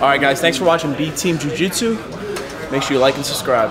All right, guys. Thanks for watching B Team Jiu Jitsu. Make sure you like and subscribe.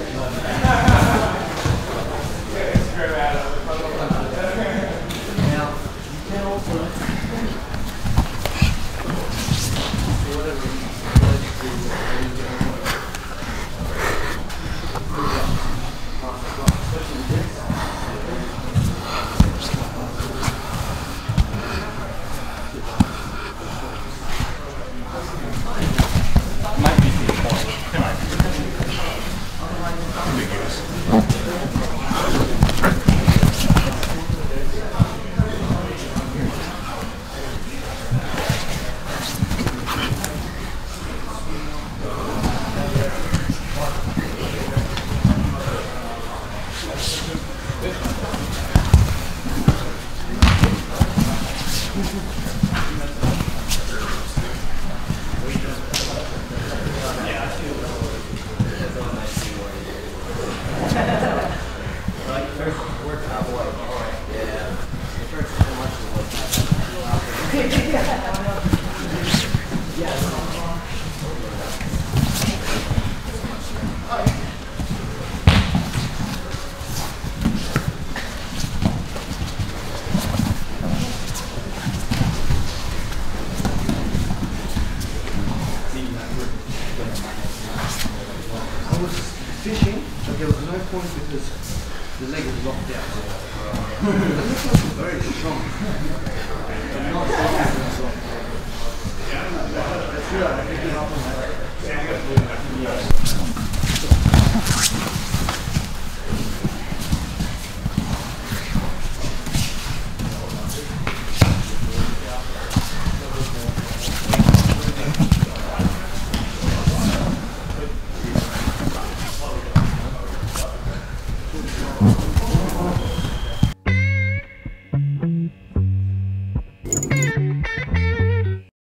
there was no point because the leg was locked out. like was very strong. Not That's good. I up on that.